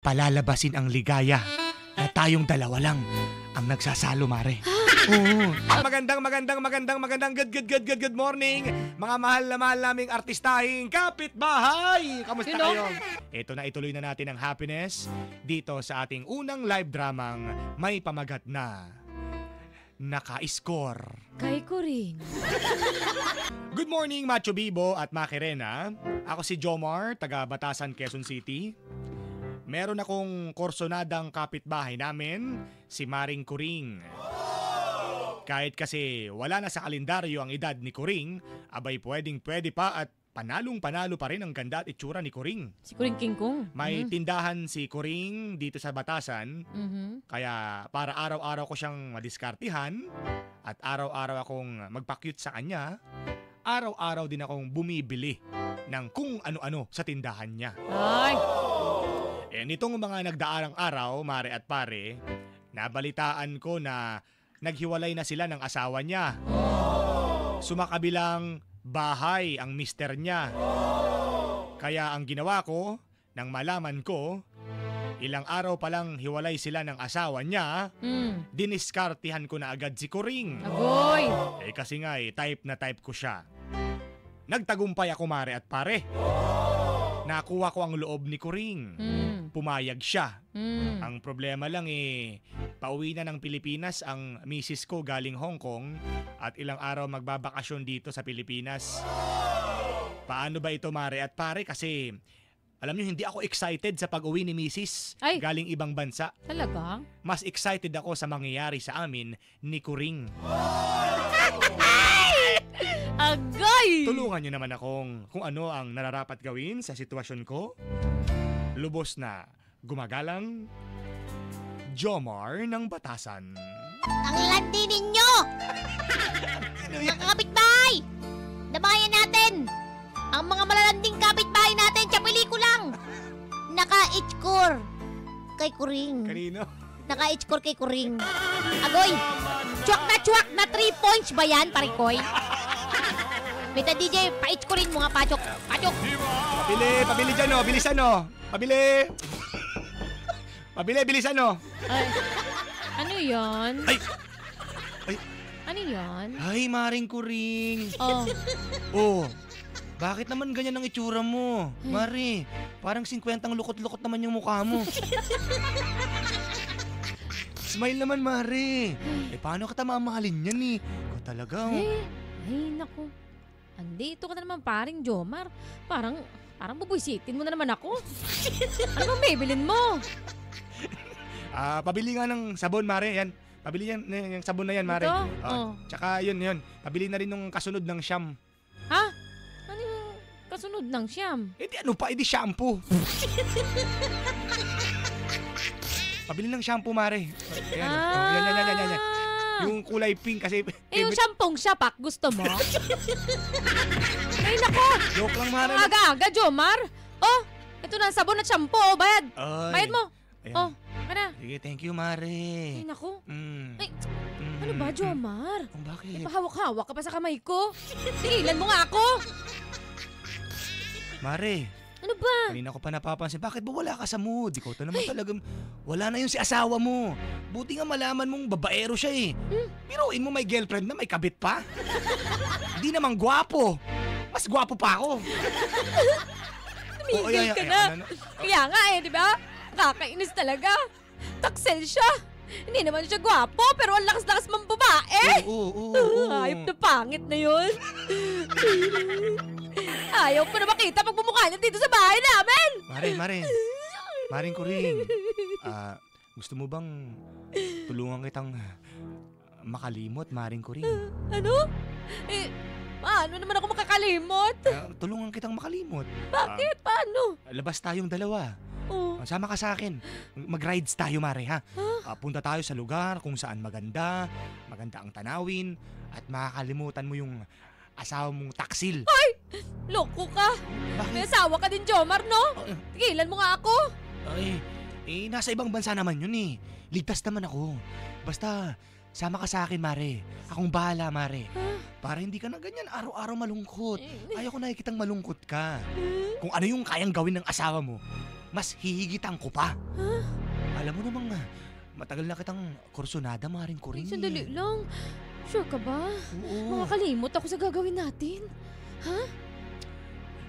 palalabasin ang ligaya na tayong dalawa lang ang nagsasalo, Mare. Oo. Ah, magandang, magandang, magandang, magandang good, good, good, good, good morning. Mga mahal na mahal naming artistahing kapitbahay. Kamusta Sino? kayo? Ito na ituloy na natin ang happiness dito sa ating unang live dramang may pamagat na Naka-score. Kay ko rin. Good morning, Macho Bibo at Makirena. Ako si Jomar, taga Batasan, Quezon City. Meron akong korsonadang kapitbahay namin, si Maring Kuring. Kahit kasi wala na sa kalendaryo ang edad ni Kuring, abay pwedeng pwede pa at panalong panalo pa rin ang ganda at itsura ni Kuring. Si Kuring King Kong. May Mhm. tindahan si Kuring dito sa Batasan, Mhm. kaya para araw-araw ko siyang madiskartihan at araw-araw akong magpakyut sa kanya, araw-araw din akong bumibili ng kung ano-ano sa tindahan niya. Ay, Eh nitong mga nagdaarang araw, mare at pare, nabalitaan ko na naghiwalay na sila ng asawa niya. Sumakabilang bahay ang mister niya. Kaya ang ginawa ko, nang malaman ko, ilang araw pa lang hiwalay sila ng asawa niya, mm. diniskartihan ko na agad si Kuring. Agoy. Eh kasi nga eh, type na type ko siya. Nagtagumpay ako mare at pare. Nakuha ko ang loob ni Kuring. Mm. Pumayag siya. Mm. Ang problema lang eh, pauwi na ng Pilipinas ang misis ko galing Hong Kong at ilang araw magbabakasyon dito sa Pilipinas. Paano ba ito mare at pare? Kasi alam niyo hindi ako excited sa pag-uwi ni misis Ay. galing ibang bansa. Talaga? Mas excited ako sa mangyayari sa amin ni Kuring. Agay! Tulungan niyo naman akong kung ano ang nararapat gawin sa sitwasyon ko. Lubos na gumagalang Jomar ng Batasan. Ang landi ninyo! Mga kapitbahay! Dabayan natin! Ang mga malalanding kapitbahay natin sa pelikulang! Naka-itchcore kay Kuring. Kanino? Naka-itchcore kay Kuring. Agoy! Chuwak na chuwak na 3 points ba yan, parikoy? Mita DJ, pa-itchcorein mo nga, Pachok. Pachok! Pabili, pabili dyan oh, bilisan oh. Pabili. Pabili, bilisan oh. Ay, ano yan? Ay! Ay! Ano yan? Ay, maring kuring. Oh, Oh, bakit naman ganyan ang itsura mo? Mari, parang 50 ang lukot-lukot naman yung mukha mo. Smile naman, Mari. Eh, paano kita mamahalin yan eh? Ikaw talaga, oh. eh, ay naku. Andito ka na naman paring Jomar. Parang, parang bubuysitin mo na naman ako. ano bang bibilin mo? Ah, pabili nga ng sabon, Mare. Yan. Pabili yan, yan, yung sabon na yan, Mare. Ito? Ah, Oh. Tsaka yun, yun. Pabili na rin nung kasunod ng siyam. Ha? Ano yung kasunod ng siyam? Eh di ano pa, eh di shampoo. Pabili ng shampoo, Mare. Ayan. oh, yan, yan, yan, yan, yan, yan. Yung kulay pink kasi... Eh, yung shampong siyapak, gusto mo? Ay, nako! Joke lang, Mare. Ang aga-aga, Jomar! Oh, ito na sabon at shampoo, oh, bayad! Ay. Bayad mo! Ayan. Oh, kana. Sige, thank you, Mare. Ay, nako. Mm. Ay, Mm. Ano ba, Jomar? Oh, bakit? Pahawak-hawak ka pa sa kamay ko. Tigilan mo nga ako! Mare, Ano ba? kanina ko pa napapansin, bakit ba wala ka sa mood? Ikaw to naman talagang, wala na yung si asawa mo. Buti nga malaman mong babaero siya eh. Hmm? Biruin mo may girlfriend na may kabit pa. Hindi naman gwapo. Mas gwapo pa ako. Tumigil ka na. ano, Kaya nga eh, di ba? Kakainis talaga. Taksel siya. Hindi naman siya gwapo, pero ang lakas-lakas mong babae. Oo, oo, oo. Hayop na pangit na yun. Ayaw ko na makita pag bumukha niya dito sa bahay namin. Mare, Mare. Maring ko rin. Ah, gusto mo bang tulungan kitang makalimot, Maring ko rin? Ano? Eh, paano naman ako makakalimot? Ah, tulungan kitang makalimot. Bakit? Paano? Ah, labas tayong dalawa. Oh, Ah, Sama ka sa akin. Mag-rides tayo, Mare, ha? Ah, punta tayo sa lugar kung saan maganda, maganda ang tanawin, at makakalimutan mo yung asawa mong taksil. loko ka. May Bakit? asawa ka din, Jomar, no? Tigilan mo nga ako. Ay, eh, nasa ibang bansa naman yun eh. Ligtas naman ako. Basta, sama ka sa akin, Mare. Akong bahala, Mare. Para hindi ka na ganyan araw-araw malungkot. Eh, Ayaw ko nakikitang malungkot ka. Kung ano yung kayang gawin ng asawa mo, mas hihigitan ko pa. Alam mo namang matagal na kitang kursonada, Maring Ay, Kuring. sandali lang. Sure ka ba? Oo. Makakalimot ako sa gagawin natin.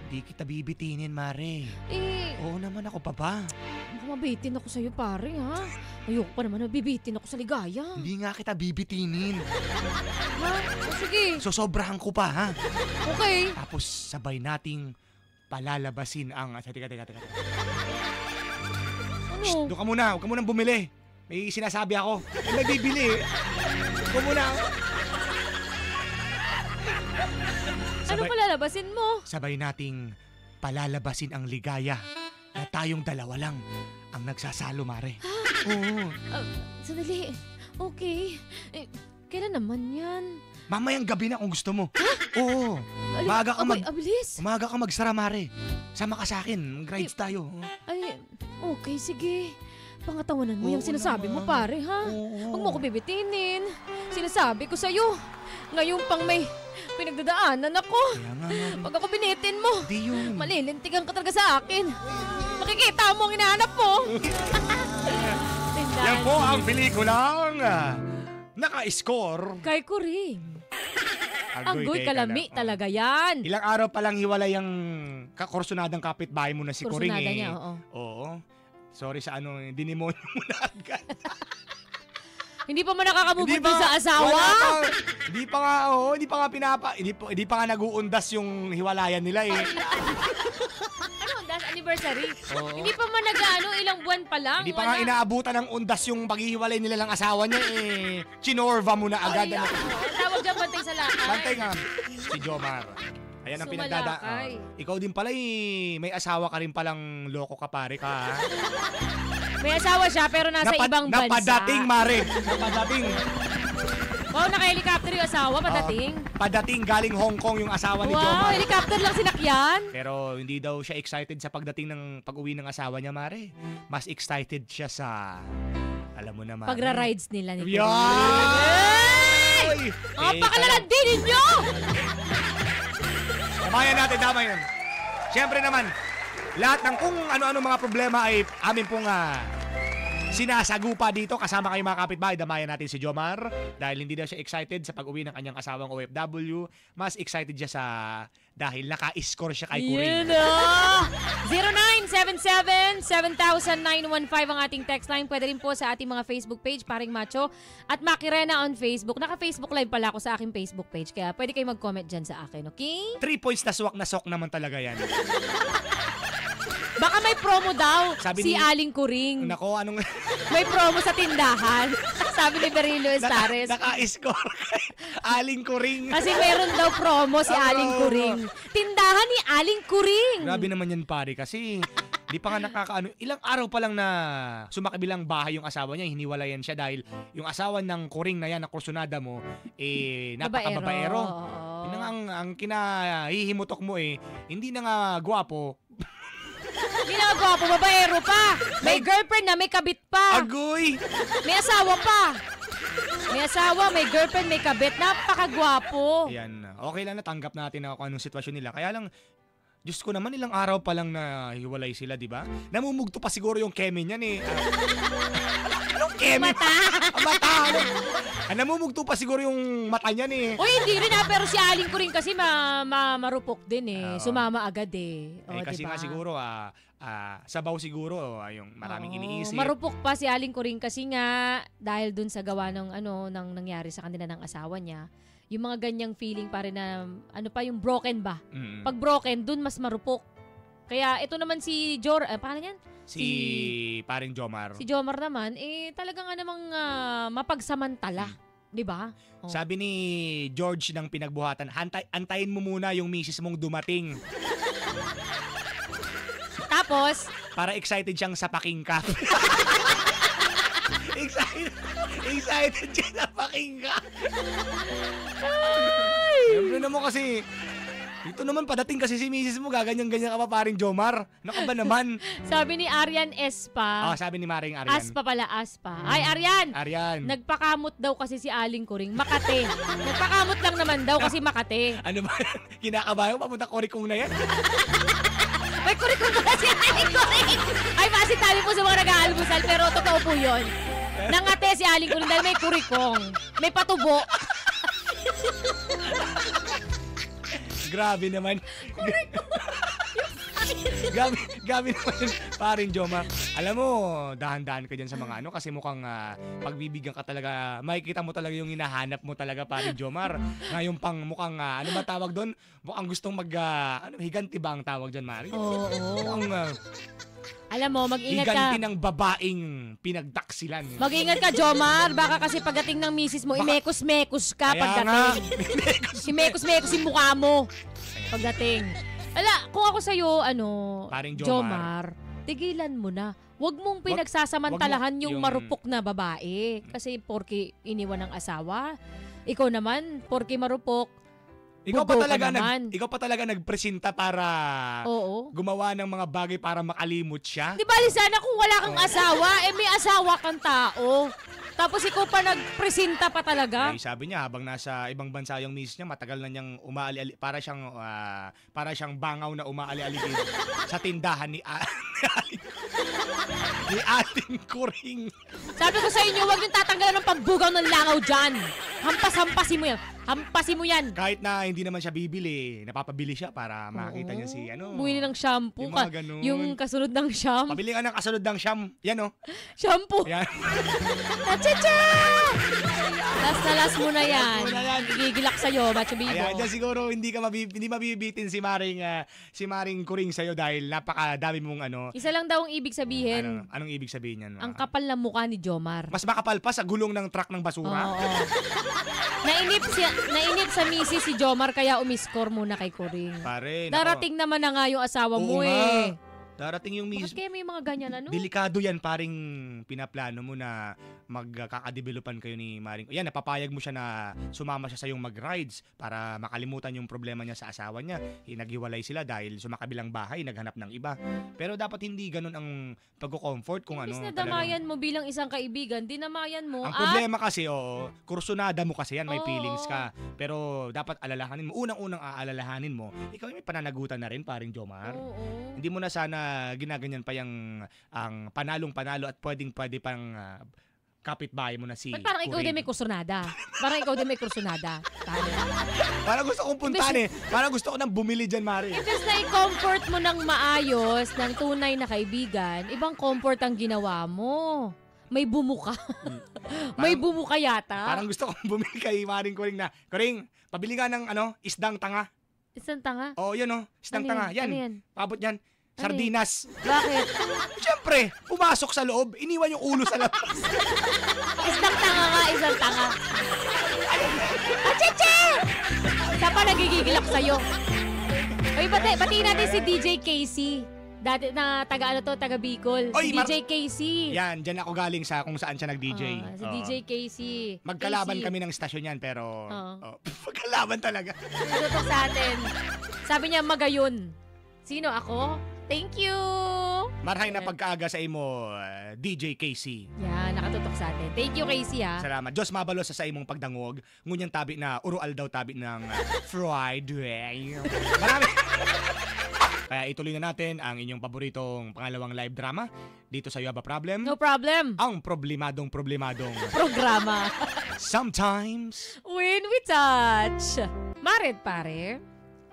Hindi kita bibitinin, Mare. Eh, Oo naman ako pa ba? mabitin ako sa'yo, pare, ha? Ayoko pa naman nabibitin ako sa ligaya. Hindi nga kita bibitinin. Ha? O, sige, So sobrahan ko pa, ha? okay. Tapos sabay nating palalabasin ang... ah, Teka, teka, teka. teka. Shh, Ano? doon ka muna. Huwag ka munang bumili. May sinasabi ako. May nagbibili. Huwag muna. Ano Sabay, palalabasin mo? sabay nating palalabasin ang ligaya na tayong dalawa lang ang nagsasalo, Mare. Oo. Sandali. Okay. Eh, kailan naman yan? Mamayang gabi na kung gusto mo. Oo. Ali- Maaga ka mag- Abilis. Umaga ka magsara, Mare. Sama ka sa akin. Mag-rides tayo. Ay, okay, sige. Pangatawanan mo yung Oo sinasabi mo, naman. pare, ha? Oo. Huwag mo ko bibitinin. Sinasabi ko sa'yo. Ngayon pang may pinagdadaanan ako. Kaya nga, Mare. Pag ako binitin mo, Di yun. malilintigan ka talaga sa akin. Makikita mo ang hinahanap mo. Yan po ang pelikulang ah, naka-score. Kay Kuring. Ang good kalami talaga yan. Ilang araw pa lang hiwalay ang kakorsonadang kapitbahay mo na si Kuring Kursunada eh. niya, oo. Oo. Sorry sa ano, dinimonyo mo na agad. Hindi pa man nakakamove pa- sa asawa. wala pa- Hindi pa nga, oo, hindi pa nga pinapa, hindi pa, hindi pa nga nag-uundas yung hiwalayan nila eh. Ano, that's anniversary. Oo. Hindi pa man nag-ano, ilang buwan pa lang. Hindi pa nga Wala. inaabutan ng undas yung paghihiwalay nila ng asawa niya eh. Chinorva mo na agad. Ay, Ano. Tawag dyan, bantay sa lakay. Bantay nga. Si Jomar. Ayan ang pinagdada. Sumalakay. Oh, ikaw din pala eh, may asawa ka rin palang loko ka pare ka. May asawa siya pero nasa Napad- ibang bansa. Napadating mare. Napadating. Wow, naka-helicopter yung asawa, padating. Padating galing Hong Kong yung asawa ni wow, Jomar. helicopter lang sinakyan. Pero hindi daw siya excited sa pagdating ng pag-uwi ng asawa niya, Mare. Mas excited siya sa, alam mo naman. Pagra-rides nila ni Yan! Ay! Ang Eh, pakalalandi ninyo! Damayan natin, damayan. Siyempre naman, lahat ng kung ano-ano mga problema ay amin pong ah, sinasagupa dito. Kasama kayo mga kapitbahay, damayan natin si Jomar. Dahil hindi daw siya excited sa pag-uwi ng kanyang asawang OFW. Mas excited siya sa dahil naka-score siya kay Kuring. O! 0977-7915 ang ating text line. Pwede rin po sa ating mga Facebook page, Paring Macho. At Makirena on Facebook. Naka-Facebook live pala ako sa aking Facebook page. Kaya pwede kayo mag-comment dyan sa akin, okay? Three points na swak na sok naman talaga yan. Baka may promo daw Sabi si ni- Aling Kuring. Nako, anong... May promo sa tindahan. Sabi ni Berilo Naka, Estares. naka-score kay Aling Kuring. Kasi meron daw promo si Oo. Aling Kuring. Tindahan ni Aling Kuring. Grabe naman yan pare kasi di pa nga nakakaano. Ilang araw pa lang na sumakibilang bahay yung asawa niya, hiniwalayan siya dahil yung asawa ng kuring na yan, na kursunada mo, eh, napakababaero. Yun na nga ang, ang kinahihimutok mo eh, hindi na nga gwapo. Ginagawa po, babaero pa. May girlfriend na, may kabit pa. Agoy! May asawa pa. May asawa, may girlfriend, may kabit. Napakagwapo. Ayan, okay lang natanggap natin na kung anong sitwasyon nila. Kaya lang, Diyos ko naman, ilang araw pa lang na hiwalay sila, di ba? Namumugto pa siguro yung keme niyan eh. Ah, anong keme? Mata. Ang mata! Ano? Ah, namumugto pa siguro yung mata niyan eh. Uy, hindi rin ha, pero si Aling ko rin kasi ma, ma- marupok din eh. Oo. Sumama agad eh. O, eh, kasi diba? nga siguro, ah, ah, sabaw siguro, ah, yung maraming Oo, iniisip. Marupok pa si Aling ko rin kasi nga dahil dun sa gawa ng ano nang nangyari sa kanila ng asawa niya. Yung mga ganyang feeling pa rin na ano pa yung broken ba? Mm. Pag broken, dun mas marupok. Kaya ito naman si Jor, eh, paano yan? si, paring Jomar. Si Jomar naman, eh talaga nga namang ah, mapagsamantala. Di ba? Oh. Sabi ni George ng pinagbuhatan, Hantay, antayin mo muna yung misis mong dumating Tapos, para excited siyang sa pakingka. excited, excited siya sa pakingka. Siyempre naman kasi, dito naman padating kasi si misis mo, gaganyan-ganyan ka pa paring Jomar. Naka ba naman? sabi ni Arian Ah, Espa, sabi ni Maring Arian. Aspa pala, Aspa. Ay, Arian! Arian. Nagpakamot daw kasi si Aling Kuring. Makate. Nagpakamot lang naman daw kasi Makate. ano ba? Kinakabayo papunta korikong na yan? May kurikong ba si Aling Kuring? Ay, masitabi po sa mga nag-aalmusal, pero totoo po yun. Nangate si Aling Kuring dahil may kurikong. May patubo. Grabe naman. Gabi, gabi naman, parin Joma. Alam mo, dahan-dahan ka dyan sa mga ano kasi mukhang ah, pagbibigyan ka talaga, makikita mo talaga yung hinahanap mo talaga parin Jomar. Ngayon pang mukhang, ah, ano ba tawag doon? Mukhang gustong mag, ah, ano, higanti ba ang tawag dyan, Mari? Oo. Mukhang ah, Alam mo, mag-ingat ka. higanti ng babaeng pinagdaksilan. Mag-ingat ka, Jomar. Baka kasi pagdating ng misis mo, imekos-mekos ka Kaya nga, pagdating. Imekos-mekos yung mukha mo pagdating. Ala, kung ako sa'yo, ano, Paring Jomar, tigilan mo na. Huwag mong pinagsasamantalahan wag mo yung, yung- marupok na babae. Kasi porke iniwan ng asawa. Ikaw naman, porke marupok, ikaw pa talaga nag, ikaw pa talaga nagpresenta para oo. gumawa ng mga bagay para makalimot siya. Di ba, sana kung wala kang asawa, eh may asawa kang tao. Tapos ikaw pa nagpresenta pa talaga. Eh, sabi niya habang nasa ibang bansa yung miss niya, matagal na niyang umaali para siyang ah, para siyang bangaw na umaali-aligid sa tindahan ni A- ni ating kuring. Sabi ko sa inyo, huwag niyong tatanggalan ng pagbugaw ng langaw dyan. Hampas-hampasin mo yan. Hampasin mo yan. Kahit na hindi naman siya bibili, napapabili siya para makita niya si ano. Bumili ng shampoo. Yung mga ka- ganun. Yung kasunod ng sham. Pabili ka ng kasunod ng siyam. Yan oh. Shampoo. Yan. Tachacha! Last na last mo na yan. Last mo na yan. Gigilak sa'yo, Macho Bibo. Kaya dyan siguro hindi ka mabib- hindi mabibitin si Maring ah, si Maring Kuring sa'yo dahil napakadami mong ano. Isa lang daw ang ibig sabihin. Anong, anong ibig sabihin niyan? Ang mga- kapal ng mukha ni Jomar. Mas makapal pa sa gulong ng truck ng basura. Oo. nainip, si, nainip sa misis si Jomar kaya umiskor muna kay Kuring. Pare, nako. Darating naman na nga yung asawa mo Oo nga. eh. Darating yung Bakit mismo. kaya may mga ganyan ano? Delikado yan paring pinaplano mo na magkakadevelopan kayo ni Maring. Yan, napapayag mo siya na sumama siya sa yung mag-rides para makalimutan yung problema niya sa asawa niya. Eh, naghiwalay sila dahil sumakabilang bahay, naghanap ng iba. Pero dapat hindi ganun ang pag-comfort kung Imbis ano. na talagang- damayan mo bilang isang kaibigan, dinamayan mo Ang at problema kasi, oo, kursunada mo kasi yan, may Oo. feelings ka. Pero dapat alalahanin mo, unang-unang aalalahanin mo, ikaw ay may pananagutan na rin, paring Jomar. Oo. Hindi mo na sana ginaganyan pa yung ang panalong-panalo at pwedeng-pwede pang ah, kapitbahay mo na si Ba't parang ikaw din may kursunada? Parang ikaw din may kursunada. Parang gusto kong puntahan eh. Parang gusto ko nang bumili dyan, Mari. Imbes na i-comfort mo ng maayos ng tunay na kaibigan, ibang comfort ang ginawa mo. May bumuka. May Parang- bumuka yata. Parang gusto kong bumili kay Maring Kuring na, Kuring, pabili ka ng ano, isdang tanga. Isang tanga. Oo, yun oh, isdang Ano tanga. yan? Yan, Ano yan? pabot yan. Sardinas. Bakit? Siyempre, pumasok sa loob, iniwan yung ulo sa labas. Isang tanga nga, isang tanga. Acheche! Sa pa nagigigilak sa'yo. Oy, bati, batiin natin si DJ Casey. Dati na taga ano to, taga Bicol. Oy, si Mar- DJ Casey. Yan, dyan ako galing sa kung saan siya nag-DJ. Ah, si Oo. DJ Casey. Magkalaban Casey. kami ng stasyon yan, pero... Oo. oh, magkalaban talaga. Natutok sa atin. Sabi niya, magayon. Sino ako? Thank you! Marhay na pagkaaga sa imo, uh, DJ Casey. Yan, nakatutok sa atin. Thank you, Casey, ha? Salamat. Diyos mabalo sa sa imong pagdangog. Ngunyang tabi na urual daw tabi ng uh, Friday. Marami. Kaya ituloy na natin ang inyong paboritong pangalawang live drama dito sa You Have a Problem. No problem. Ang problemadong problemadong Programa. Sometimes When we touch. Marit, pare.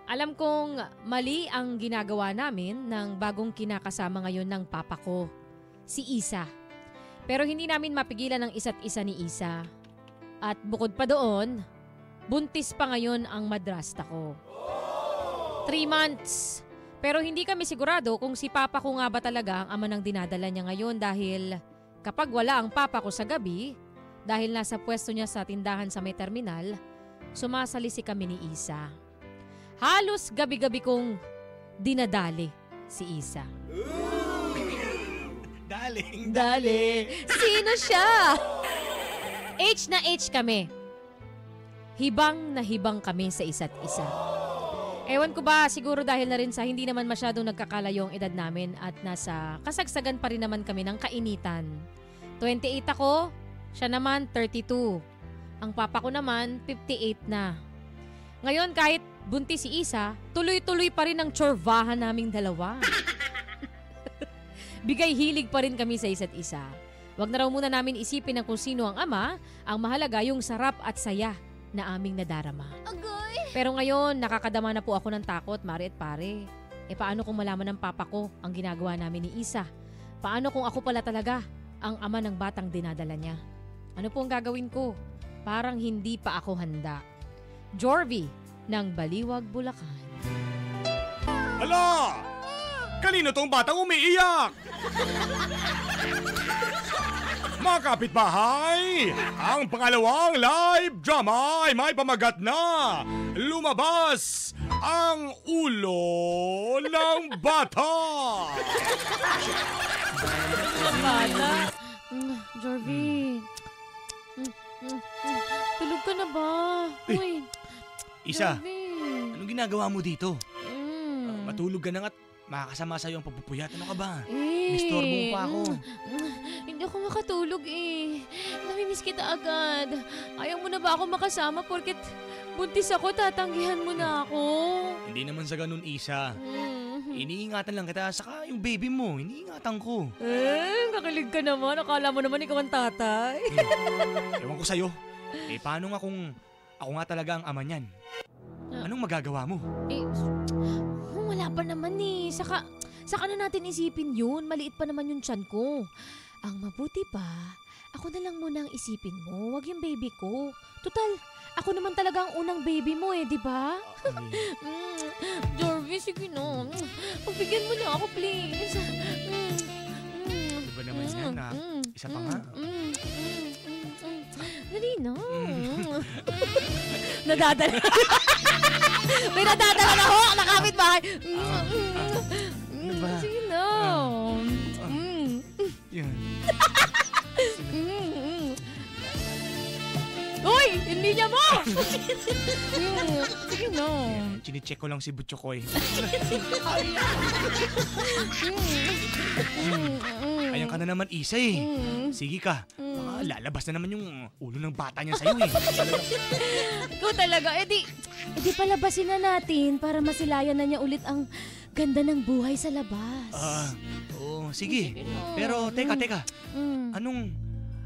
Alam kong mali ang ginagawa namin ng bagong kinakasama ngayon ng papa ko, si Isa. Pero hindi namin mapigilan ang isa't isa ni Isa. At bukod pa doon, buntis pa ngayon ang madrasta ko. Three months. Pero hindi kami sigurado kung si papa ko nga ba talaga ang ama ng dinadala niya ngayon dahil kapag wala ang papa ko sa gabi, dahil nasa pwesto niya sa tindahan sa may terminal, sumasalisi kami ni Isa. Halos gabi-gabi kong dinadali si Isa. daling Dali! Sino siya? H na H kami. Hibang na hibang kami sa isa't isa. Ewan ko ba, siguro dahil na rin sa hindi naman masyadong nagkakalayo ang edad namin at nasa kasagsagan pa rin naman kami ng kainitan. 28 ako, siya naman 32. Ang papa ko naman 58 na. Ngayon kahit buntis si Isa, tuloy-tuloy pa rin ang tsorvahan naming dalawa. Bigay hilig pa rin kami sa isa't isa. Huwag na raw muna namin isipin ng kung sino ang ama, ang mahalaga yung sarap at saya na aming nadarama. Agoy! Pero ngayon, nakakadama na po ako ng takot, Mari at pare. E paano kung malaman ng papa ko ang ginagawa namin ni Isa? Paano kung ako pala talaga ang ama ng batang dinadala niya? Ano po ang gagawin ko? Parang hindi pa ako handa. Jorvy ng Baliwag, Bulacan. Hala! Kanino tong batang umiiyak? Mga kapitbahay, ang pangalawang live drama ay may pamagat na. Lumabas ang ulo ng bata. Bala. Mm. Mm, mm, mm. Tulog ka na ba? Eh, Uy, Isa, Jorvy. anong ginagawa mo dito? Mm. Matulog ka na nga't makakasama sa'yo ang pagpupuyat. Ano ka ba? Eh, Mistorbo mo pa ako. mm, Hindi ako makatulog eh. Namimiss kita agad. Ayaw mo na ba ako makasama porket buntis ako, tatanggihan mo na ako. Hindi naman sa ganun, Isa. Mm. Iniingatan lang kita, saka yung baby mo, iniingatan ko. Eh, kakilig ka naman. Akala mo naman ikaw ang tatay. Ewan ko sa'yo. Eh, paano nga kung ako nga talaga ang ama niyan? Anong magagawa mo? Eh, wala pa naman eh. Saka, saka na natin isipin yun. Maliit pa naman yung tiyan ko. Ang mabuti pa, ako na lang muna ang isipin mo. Wag yung baby ko. Total, ako naman talaga ang unang baby mo eh, di ba? Mm, Jorvie, sige na. Mm, Pagbigyan mo na ako, please. Mm, mm, Ano ba naman yan, ha? mm, Isa pa mm, nga. mm, mm, mm, mm. Dali na. Mm. Nadadala. May nadadala na ho, nakapit bahay. Mm, Ano ba? Sige na. Mm, Yan. mm, mm. Uy! Hindi niya mo! Mm, Sige na. Ko lang si Butchokoy. Mm, mm, Ayan ka na naman, Isa eh. mm, Sige ka. Baka lalabas na naman yung ulo ng bata niya sa'yo eh. Ikaw talaga. Eh di, eh di palabasin na natin para masilayan na niya ulit ang ganda ng buhay sa labas. Ah, oo, sige. Pero teka, Mm, teka. mm, Anong,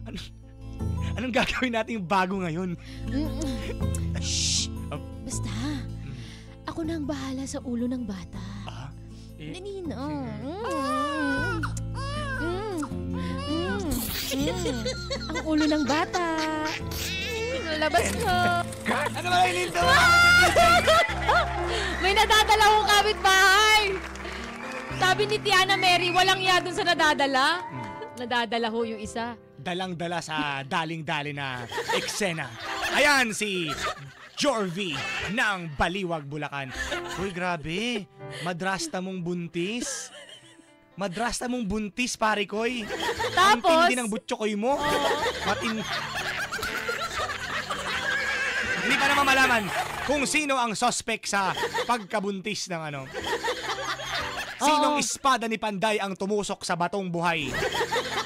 anong, anong gagawin natin yung bago ngayon? mm. Shh! Ah. Basta, ako na ang bahala sa ulo ng bata. Ah, eh, Dali na. Mm. Ang ulo ng bata. Mm, Lalabas na. ano ba yung ninto? May nadadala akong kapitbahay. Sabi ni Tiana Mary, walang iya dun sa nadadala. Nadadala ho yung isa. Dalang-dala sa daling-dali na eksena. Ayan si Jorvy ng Baliwag, Bulacan. Uy, grabe. Madrasta mong buntis. Madrasta mong buntis, pare koy. Ang Tapos, tindi ng butchokoy mo. Matin... Hindi pa naman malaman kung sino ang suspect sa pagkabuntis ng ano. Sinong Oo. espada ni Panday ang tumusok sa batong buhay?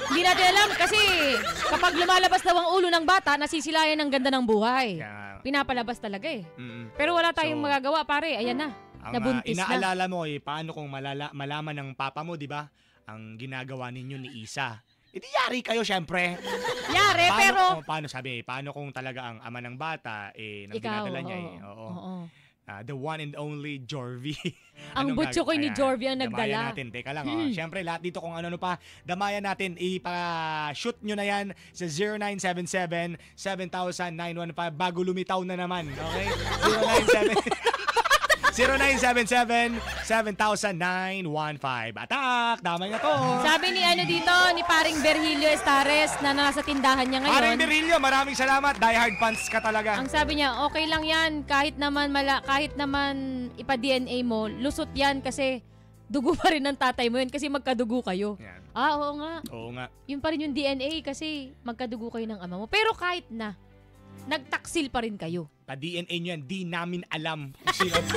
hindi natin alam kasi kapag lumalabas daw ang ulo ng bata, nasisilayan ng ganda ng buhay. Kaya, Pinapalabas talaga eh. mm, Pero wala tayong So, magagawa pare, ayan na. Ang Nabuntis ah, na. inaalala mo eh, paano kung malala, malaman ng papa mo, di ba? Ang ginagawa ninyo ni Isa. E di yari kayo, syempre. Yare, Paano, pero... oh, paano sabi, paano kung talaga ang ama ng bata, eh, nang Ikaw, dinadala niya oo. eh. Oo. Oo. Ah, the one and only Jorvy. Ang butso ko ni Jorvy ang damayan nagdala. natin. Teka lang, oh. Siyempre, lahat dito kung ano-ano pa, damayan natin. Ipa-shoot nyo na yan sa 0977-7915 bago lumitaw na naman. Okay? 0977 0977-7915. Attack! Damay na to. Sabi ni ano dito, ni paring Berhilio Estares na nasa tindahan niya ngayon. Maring Berillo, maraming salamat. Die hard fans ka talaga. Ang sabi niya, okay lang yan kahit naman mala, kahit naman ipa-DNA mo, lusot yan kasi dugo pa rin ng tatay mo yun kasi magkadugo kayo. Yan. Ah, oo nga. Oo nga. Yun pa rin yung DNA kasi magkadugo kayo ng ama mo. Pero kahit na, nagtaksil pa rin kayo. Pa-DNA nyo yan, di namin alam kung sino ang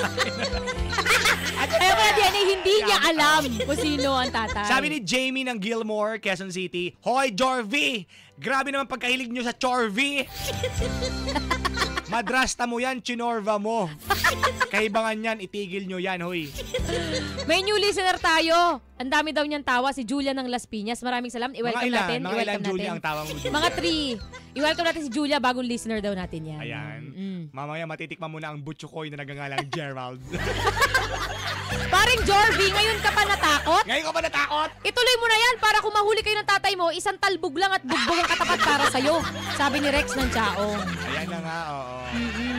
Kaya pala DNA, hindi niya alam kung sino ang tatay. Sabi ni Jamie ng Gilmore, Quezon City, Hoy, Jorvy! Grabe naman pagkahilig nyo sa Chorvy! Madrasta mo yan, chinorva mo. Kaibangan yan, itigil nyo yan, hoy. May new listener tayo. Ang dami daw niyang tawa, si Julia ng Las Piñas. Maraming salamat. Mga I-welcome ilan, natin. mga ilan, I-welcome Julia, natin. ang tawang mo. Julia? Mga three. I-welcome natin si Julia, bagong listener daw natin yan. Ayan. Mm. Mamaya matitikman mo na ang butchukoy na nagangalang Gerald. Paring Jorby, ngayon ka pa natakot? Ngayon ka ba natakot? Ituloy mo na yan para kung mahuli kayo ng tatay mo, isang talbog lang at bugbog ang katapat para sa'yo. Sabi ni Rex ng Chaong. Ayan na nga, oo.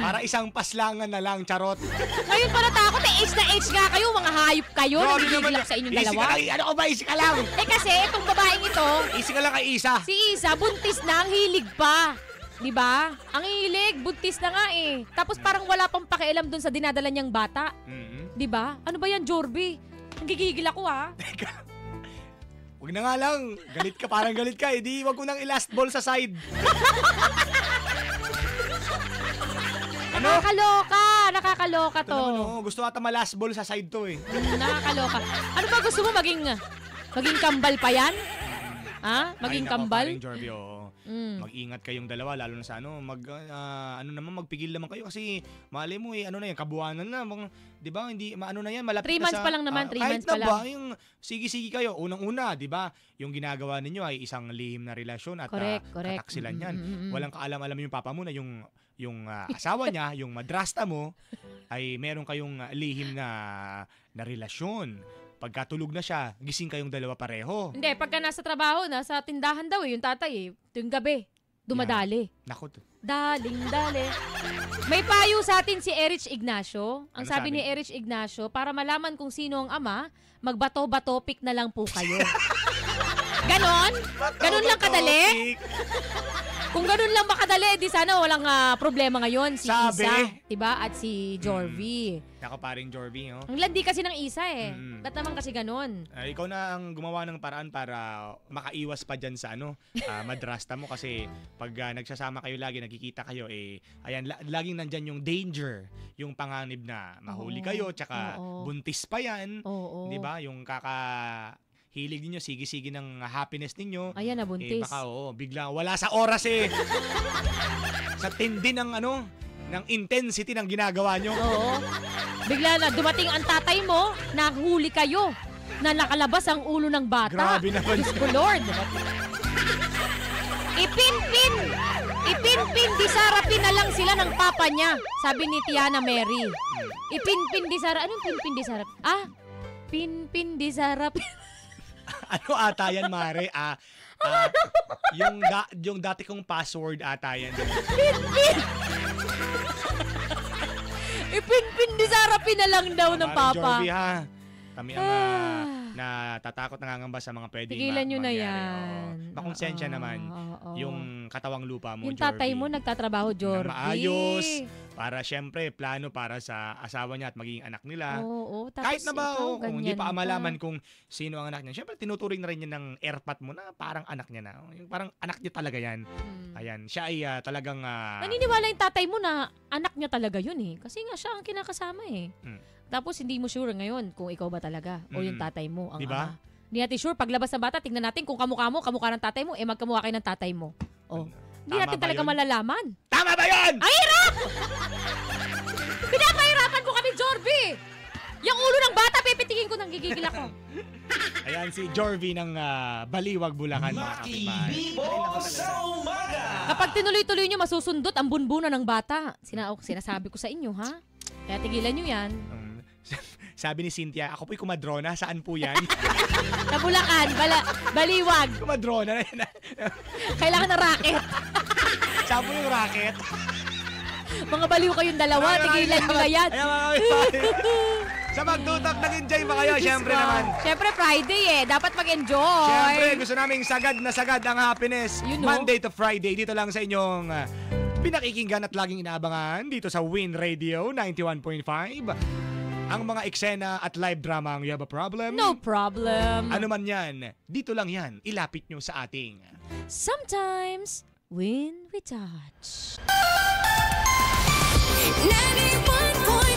Para isang paslangan na lang, charot. Ngayon pa natakot eh, age na age nga kayo, mga hayop kayo, naman nagigilap sa inyong Easy dalawa. ka lang, ano ko ba, easy ka lang. Eh kasi, itong babaeng ito, Easy ka lang kay Isa. si Isa, buntis na, ang hilig pa. 'Di ba? Ang hilig, buntis na nga eh. Tapos parang wala pang pakialam dun sa dinadala niyang bata. Mhm. 'Di ba? Ano ba yan, Jorby? Ang gigigil ako ha. Huwag na nga lang. Galit ka, parang galit ka. Eh, di wag ko nang i-last ball sa side. ano? Nakakaloka! Nakakaloka Ito to. naman, oh, gusto ata ma-last ball sa side to eh. Nakakaloka. Ano ba gusto mo maging maging kambal pa yan? Ha? Maging Ay, nako, kambal? paring Jorby, oo. Mm. Mag-ingat kayong dalawa lalo na sa ano, mag ah, ano naman magpigil naman kayo kasi mali mo eh ano na yan, kabuwanan na, mga, 'di ba? Hindi maano na yan, malapit Three na months sa pa lang naman, three kahit months na pa ba, yung sige-sige kayo unang-una, 'di ba? Yung ginagawa ninyo ay isang lihim na relasyon at Correct, ah, correct. kataksilan yan. Mm, mm, mm, mm. Walang kaalam-alam yung papa mo na yung yung ah, asawa niya, yung madrasta mo ay meron kayong ah, lihim na na relasyon. Pagkatulog na siya, gising kayong dalawa pareho. Hindi, pagka nasa trabaho, nasa tindahan daw eh, yung tatay eh. Tuwing gabi, dumadali. Nako. to. Daling dali. May payo sa atin si Erich Ignacio. Ang Ano sabi, sabi? ni Erich Ignacio, para malaman kung sino ang ama, magbato-batopik na lang po kayo. Ganon? Ganon lang kadali? Kung ganun lang makadali, di sana walang ah, problema ngayon si Sabi. Isa, 'di ba? At si Jorvy. Nako paring Jorby, oh. Ang landi kasi ng Isa eh. Mm. Ba't naman kasi ganun? Ah, ikaw na ang gumawa ng paraan para makaiwas pa dyan sa ano, ah, madrasta mo kasi pag ah, nagsasama kayo lagi, nagkikita kayo, eh, ayan, la- laging nandyan yung danger, yung panganib na mahuli Oo. kayo, tsaka Oo. buntis pa yan, Oo. di ba? Yung kaka hilig ninyo, sige-sige ng happiness ninyo, Ayan na eh baka oo, bigla wala sa oras eh. sa tindi ng ano, ng intensity ng ginagawa nyo. Oo. Bigla na dumating ang tatay mo, nahuli kayo na nakalabas ang ulo ng bata. Grabe naman. Diyos ko Lord. Ipinpin! Ipinpin di sarapin na lang sila ng papa niya, sabi ni Tiana Mary. Ipinpin di sarap. Anong pinpin di sarap? Ah, pinpin di sarap. ano ata yan, Mare? Ah, ah, yung, da, yung dati kong password ata yan. Ipinpin di sarapin na lang daw ng papa. Jorby, ha? Kami ang ah, na tatakot nangangamba sa mga pwedeng Tigilan ma- nyo na yan. Oo. Makonsensya Oo, naman oo. yung katawang lupa mo, Yung tatay Jorby. mo nagtatrabaho, Jorby. maayos. Para syempre, plano para sa asawa niya at magiging anak nila. Oo, tapos Kahit na ba, ikaw, oh, kung hindi ganyan pa ka. malaman kung sino ang anak niya. Syempre, tinuturing na rin niya ng airpat mo na parang anak niya na. Yung parang anak niya talaga yan. Hmm. Ayan, siya ay ah, talagang... ah, Naniniwala yung tatay mo na anak niya talaga yun eh. Kasi nga siya ang kinakasama eh. Mm. Tapos hindi mo sure ngayon kung ikaw ba talaga o yung Mm. tatay mo ang Diba? ama. Hindi natin sure. Paglabas ng bata, tingnan natin kung kamukha mo, kamukha ng tatay mo, eh magkamukha kayo ng tatay mo. Oh. Hindi Tama natin ba talaga yun? malalaman. Tama ba yun? Ang hirap! Pinapahirapan ko kami, Jorby! Yung ulo ng bata, pipitingin ko, nanggigigil ako. Ayan, si Jorvy ng ah, Baliwag, Bulacan, mga kapitbahay. Kapag tinuloy-tuloy nyo, masusundot ang bunbuna ng bata. Sina sinasabi ko sa inyo, ha? Kaya tigilan nyo yan. Um, sabi ni Cynthia, ako po'y kumadrona. Saan po yan? Sa Bulacan, bala, baliwag. kumadrona na. Kailangan ng racket. Saan po yung racket? Mga baliw kayong dalawa, tigilan nyo na yan. Ayan mga. Sa magtutok, nag-enjoy ba kayo? Siyempre naman. Siyempre Friday eh. Dapat mag-enjoy. Siyempre, gusto naming sagad na sagad ang happiness. You know. Monday to Friday, dito lang sa inyong ah, pinakikinggan at laging inaabangan dito sa Win Radio 91.5. Ang mga eksena at live drama ang You Have a Problem. No problem. Ano man yan, dito lang yan. Ilapit nyo sa ating. Sometimes, when we touch. 91